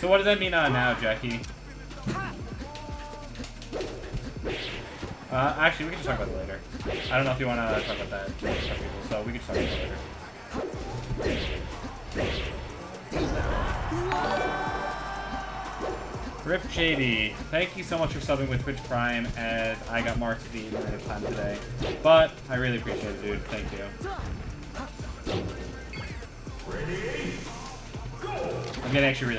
So what does that mean uh, now, Jackie? Uh, actually, we can just talk about it later. I don't know if you want to talk about that, so we can just talk about it later. Rip JD, thank you so much for subbing with Twitch Prime as I got marked at the United time today. But I really appreciate it, dude. Thank you. I'm getting actually really